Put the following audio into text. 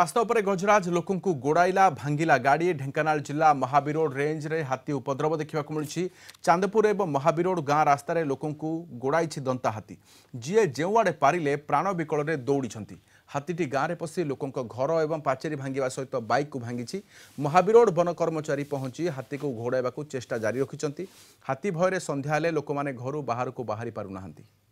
রাস্তা উপরে গজরাজ লোক গোড়াইলা ভাঙ্গিলা গাড়ি ঢেঙ্কানাল জেলা মহাবিরোড রেঞ্জরে হাতি উপদ্রব দেখা মিলুছি চাঁদপুর এবং মহাবিরোড গাঁ রাস্তায় লোক গোড়াইছি দন্তা হাতি যিয়ে যেউআড়ে পারিলে প্রাণ বিকଳରେ দৌড়িছন্তি হাতীটি গাঁরে পশি লোক ঘর এবং পাচেরি ভাঙ্গা সহ বাইক ভাঙ্গিଛି মহাবিরোড বন কর্মচারী পৌঁছি হাতি ঘোড়াইବାକୁ চেষ্টা জারি রাখি হাতি ভয়ের সন্ধ্যা হলে লোক ଲୋକମାନେ ଘରୁ ବାହାରକୁ ବାହାରି ପାରୁନାହାନ୍ତି